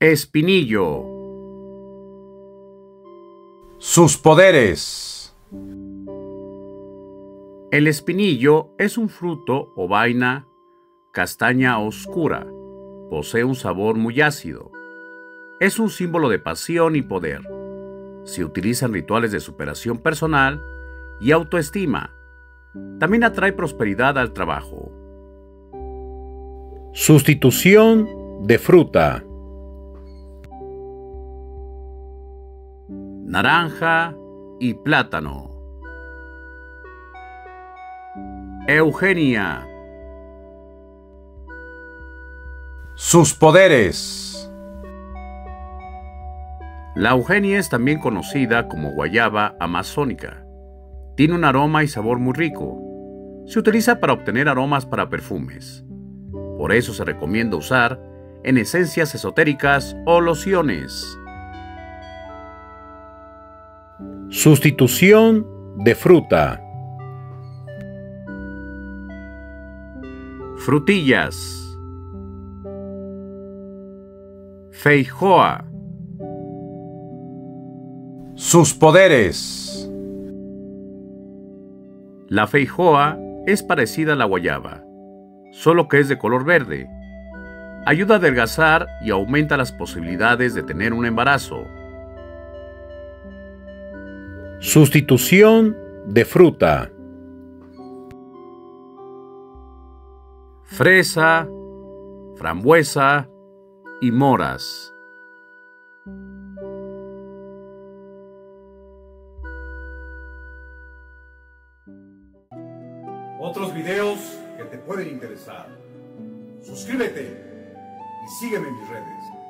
Espinillo. Sus poderes. El espinillo es un fruto o vaina castaña oscura. Posee un sabor muy ácido. Es un símbolo de pasión y poder. Se utiliza en rituales de superación personal y autoestima. También atrae prosperidad al trabajo. Sustitución de fruta. naranja y plátano. Eugenia. Sus poderes. La Eugenia es también conocida como guayaba amazónica. Tiene un aroma y sabor muy rico. Se utiliza para obtener aromas para perfumes. Por eso se recomienda usar en esencias esotéricas o lociones. Sustitución de fruta. Frutillas. Feijoa. Sus poderes. La feijoa es parecida a la guayaba, solo que es de color verde. Ayuda a adelgazar y aumenta las posibilidades de tener un embarazo. Sustitución de fruta. Fresa, frambuesa y moras. Otros videos que te pueden interesar. Suscríbete y sígueme en mis redes.